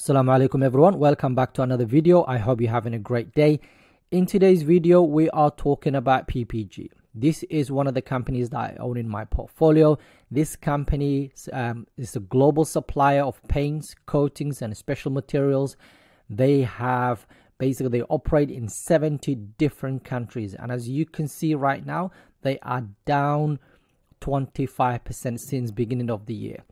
Assalamu alaikum everyone. Welcome back to another video. I hope you're having a great day. In today's video we are talking about PPG this is one of the companies that I own in my portfolio. This company um, is a global supplier of paints coatings and special materials. They have basically they operate in 70 different countries. And as you can see right now they are down 25% since beginning of the year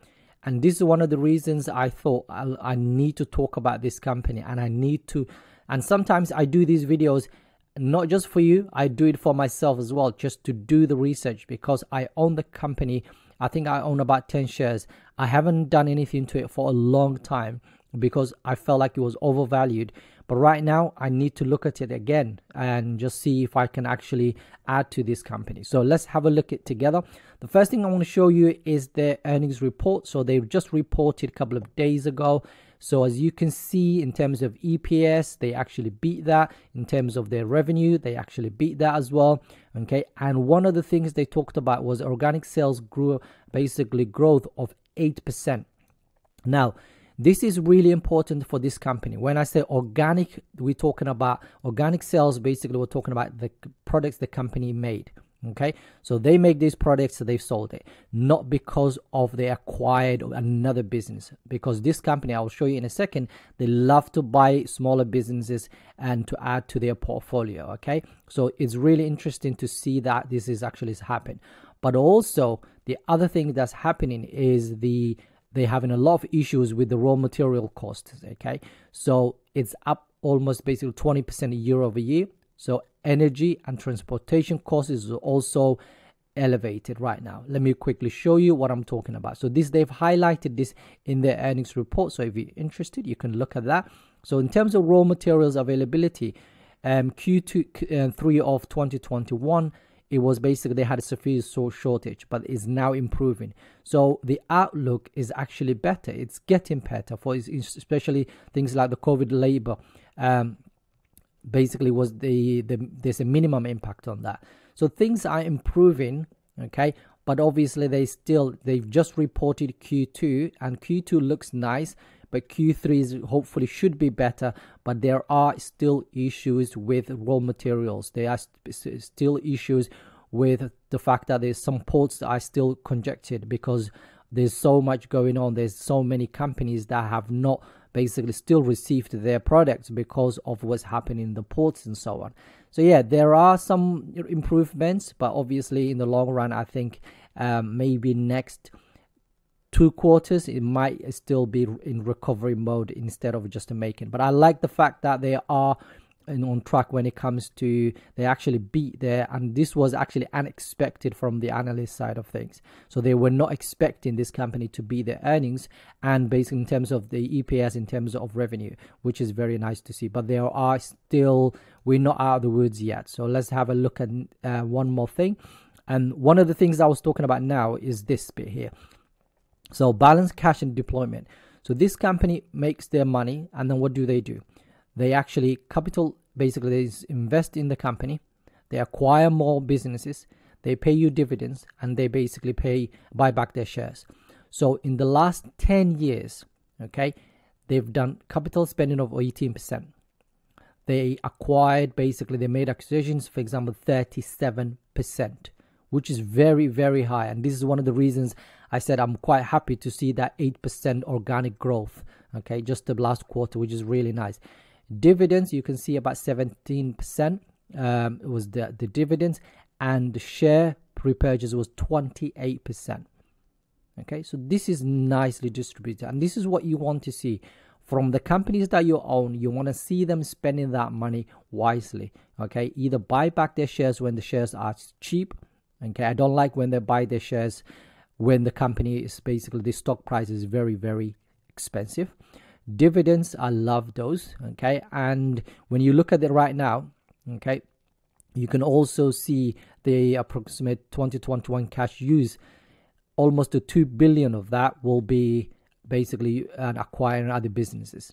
and this is one of the reasons i thought I, I, need to talk about this company and i need to and sometimes i do these videos not just for you i do it for myself as well just to do the research because i own the company. I think i own about 10 shares. I haven't done anything to it for a long time because i felt like it was overvalued but right now i need to look at it again and just see if i can actually add to this company. So let's have a look at together. The first thing i want to show you is their earnings report. So they've just reported a couple of days ago. So as you can see in terms of eps they actually beat that. In terms of their revenue they actually beat that as well. Okay and one of the things they talked about was organic sales grew basically growth of 8% now this is really important for this company. When I say organic, we're talking about organic sales. Basically, we're talking about the products the company made. Okay, so they make these products, they've sold it, not because of they acquired another business. Because this company, I will show you in a second, they love to buy smaller businesses and to add to their portfolio. Okay, so it's really interesting to see that this is actually happening. But also, the other thing that's happening is the they're having a lot of issues with the raw material costs okay? So it's up almost basically 20% year over year. So energy and transportation costs is also elevated right now. Let me quickly show you what i'm talking about. So this they've highlighted this in their earnings report so if you're interested you can look at that. So in terms of raw materials availability um q2 uh, 3 of 2021 it was basically they had a severe shortage, but is now improving. So the outlook is actually better. It's getting better for especially things like the COVID labor. Um, basically, was the, the there's a minimum impact on that. So things are improving. Okay, but obviously they still they've just reported Q2 and Q2 looks nice but Q3 is hopefully should be better. But there are still issues with raw materials. There are st- still issues with the fact that there's some ports that are still congested because there's so much going on. There's so many companies that have not basically still received their products because of what's happening in the ports and so on. So yeah, there are some improvements, but obviously in the long run, I think um, maybe next two quarters, it might still be in recovery mode instead of just making. But I like the fact that they are on track when it comes to they actually beat there and this was actually unexpected from the analyst side of things. So they were not expecting this company to beat their earnings and basically in terms of the eps in terms of revenue which is very nice to see. But there are still we're not out of the woods yet. So let's have a look at uh, one more thing. And one of the things i was talking about now is this bit here so balance cash and deployment. So this company makes their money, and then what do they do? They actually capital basically they invest in the company, they acquire more businesses, they pay you dividends, and they basically pay buy back their shares. So in the last 10 years, okay, they've done capital spending of 18%. They acquired basically they made acquisitions, for example, 37%, which is very, very high. And this is one of the reasons I said I'm quite happy to see that 8% organic growth, okay, just the last quarter, which is really nice. Dividends, you can see about 17% um, it was the, the dividends, and the share repurchase was 28%. Okay, so this is nicely distributed, and this is what you want to see from the companies that you own. You want to see them spending that money wisely. Okay, either buy back their shares when the shares are cheap. Okay, I don't like when they buy their shares when the company is basically the stock price is very very expensive. Dividends i love those okay? And when you look at it right now okay you can also see the approximate 2021 cash use. Almost a 2 billion of that will be basically uh, acquiring other businesses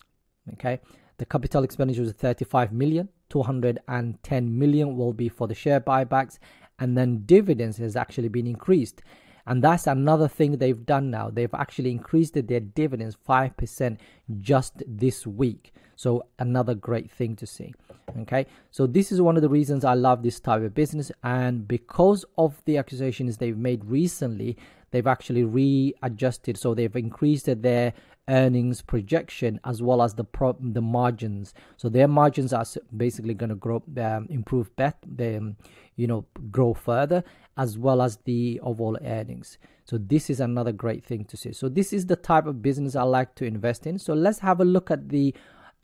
okay? The capital expenditure is 35 million 210 million will be for the share buybacks and then dividends has actually been increased And that's another thing they've done now. They've actually increased their dividends 5% just this week. So, another great thing to see. Okay, so this is one of the reasons I love this type of business, and because of the accusations they've made recently, they've actually readjusted. So, they've increased their earnings projection as well as the pro- the margins. So their margins are basically going to grow, um, improve, bet, they, um, you know, grow further as well as the overall earnings. So this is another great thing to see. So this is the type of business I like to invest in. So let's have a look at the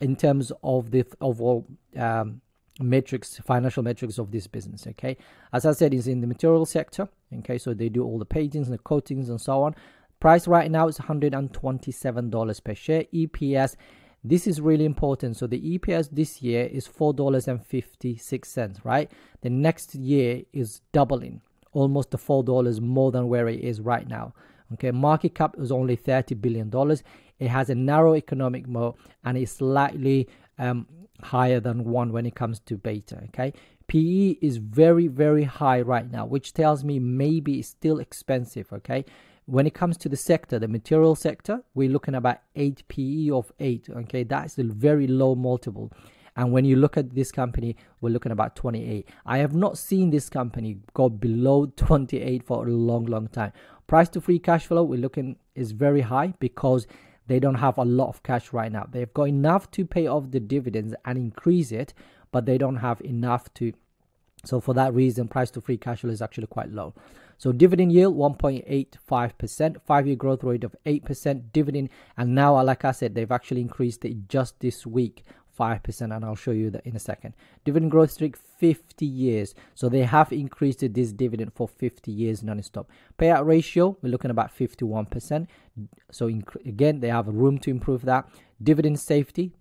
in terms of the overall um, metrics, financial metrics of this business. Okay, as I said, is in the material sector. Okay, so they do all the paintings and the coatings and so on. Price right now is $127 per share. EPS, this is really important. So the EPS this year is $4.56, right? The next year is doubling, almost the $4 more than where it is right now. Okay, market cap is only $30 billion. It has a narrow economic moat and it's slightly um, higher than one when it comes to beta. Okay, PE is very, very high right now, which tells me maybe it's still expensive. Okay, when it comes to the sector, the material sector, we're looking about 8 PE of 8. Okay, that's a very low multiple. And when you look at this company, we're looking about 28. I have not seen this company go below 28 for a long, long time. Price to free cash flow, we're looking is very high because they don't have a lot of cash right now. They've got enough to pay off the dividends and increase it, but they don't have enough to. So for that reason, price to free cash flow is actually quite low. So dividend yield 1.85%, five-year growth rate of 8%, dividend, and now, uh, like I said, they've actually increased it just this week. 5% and I'll show you that in a second. Dividend growth streak 50 years. So they have increased this dividend for 50 years non-stop. Payout ratio, we're looking about 51%. So again, they have room to improve that. Dividend safety,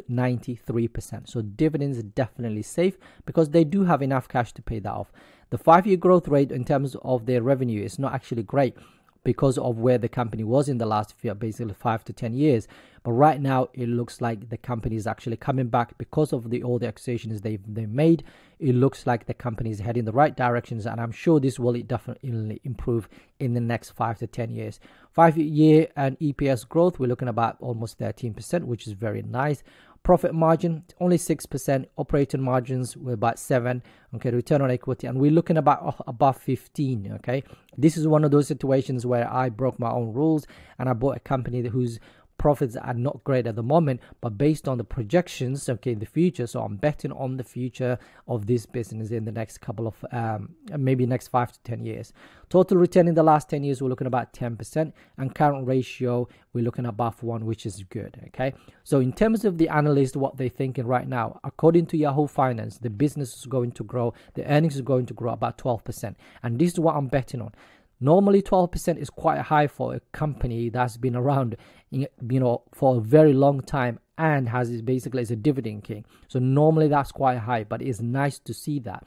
93%. So dividends are definitely safe because they do have enough cash to pay that off. The five year growth rate in terms of their revenue is not actually great because of where the company was in the last few, basically five to 10 years. But right now, it looks like the company is actually coming back because of the all the acquisitions they've, they made. It looks like the company is heading the right directions, and I'm sure this will definitely improve in the next five to 10 years. Five year and EPS growth, we're looking about almost 13%, which is very nice. Profit margin only 6%, operating margins were about 7, okay, return on equity, and we're looking about above 15, okay. This is one of those situations where I broke my own rules and I bought a company whose profits are not great at the moment, but based on the projections, okay, in the future. So I'm betting on the future of this business in the next couple of um, maybe next five to ten years. Total return in the last 10 years, we're looking about 10%, and current ratio, we're looking above one, which is good. Okay, so in terms of the analyst, what they're thinking right now, according to Yahoo Finance, the business is going to grow, the earnings is going to grow about 12%, and this is what I'm betting on. Normally, 12% is quite high for a company that's been around, you know, for a very long time and has basically is a dividend king. So normally that's quite high, but it's nice to see that.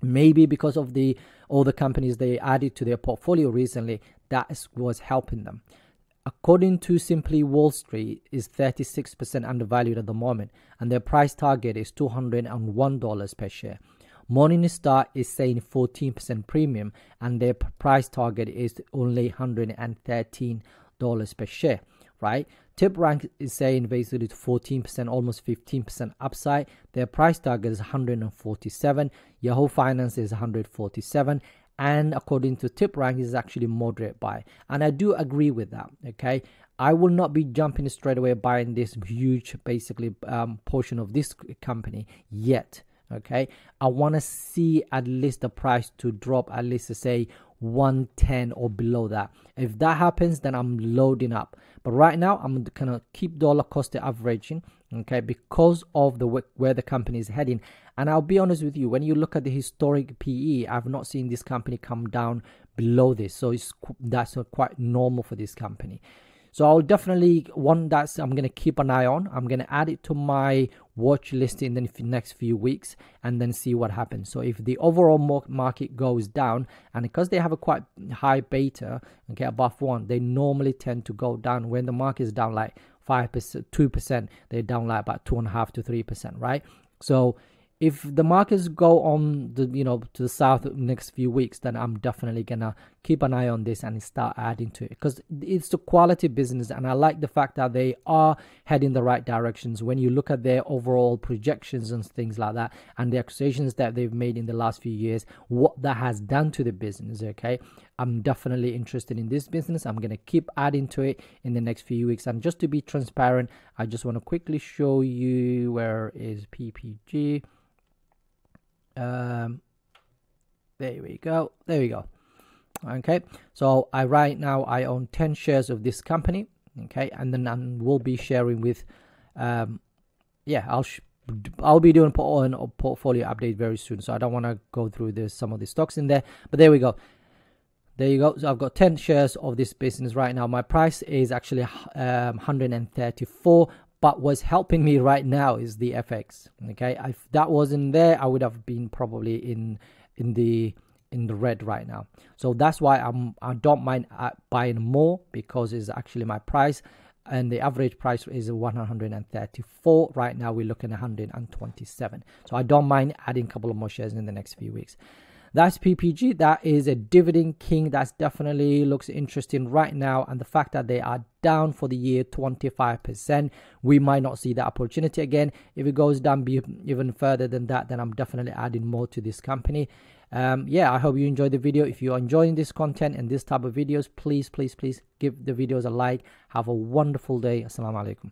Maybe because of the all the companies they added to their portfolio recently, that was helping them. According to Simply Wall Street, is 36% undervalued at the moment, and their price target is $201 per share. Morningstar is saying 14% premium and their price target is only $113 per share, right? TipRank is saying basically 14%, almost 15% upside. Their price target is 147. Yahoo Finance is 147 and according to TipRank is actually moderate buy and i do agree with that okay i will not be jumping straight away buying this huge basically um, portion of this company yet okay? I want to see at least the price to drop at least to say 110 or below that. If that happens then i'm loading up. But right now i'm gonna keep dollar cost averaging okay because of the where the company is heading. And i'll be honest with you when you look at the historic pe i've not seen this company come down below this. So it's that's quite normal for this company so I'll definitely one that's I'm gonna keep an eye on. I'm gonna add it to my watch list in the next few weeks and then see what happens. So if the overall market goes down, and because they have a quite high beta, okay, above one, they normally tend to go down when the market is down like five percent, two percent. They're down like about two and a half to three percent, right? So if the markets go on the you know to the south next few weeks then i'm definitely gonna keep an eye on this and start adding to it. Because it's a quality business and i like the fact that they are heading the right directions. When you look at their overall projections and things like that and the acquisitions that they've made in the last few years what that has done to the business okay? I'm definitely interested in this business. I'm gonna keep adding to it in the next few weeks. And just to be transparent i just want to quickly show you where is ppg um there we go. There we go okay so i right now i own 10 shares of this company okay and then i will be sharing with um yeah i'll I'll be doing a portfolio update very soon, so I don't want to go through this some of the stocks in there. But there we go. There you go. So I've got 10 shares of this business right now. My price is actually um, 134, but what's helping me right now is the FX. Okay, if that wasn't there, I would have been probably in in the in the red right now. So that's why I'm I don't mind uh, buying more because it's actually my price. And the average price is 134 right now we're looking at 127 so i don't mind adding a couple of more shares in the next few weeks. That's ppg that is a dividend king. That's definitely looks interesting right now. And the fact that they are down for the year 25% we might not see that opportunity again. If it goes down even further than that then i'm definitely adding more to this company um, yeah i hope you enjoyed the video. If you're enjoying this content and this type of videos please please please give the videos a like. Have a wonderful day. Assalamu alaikum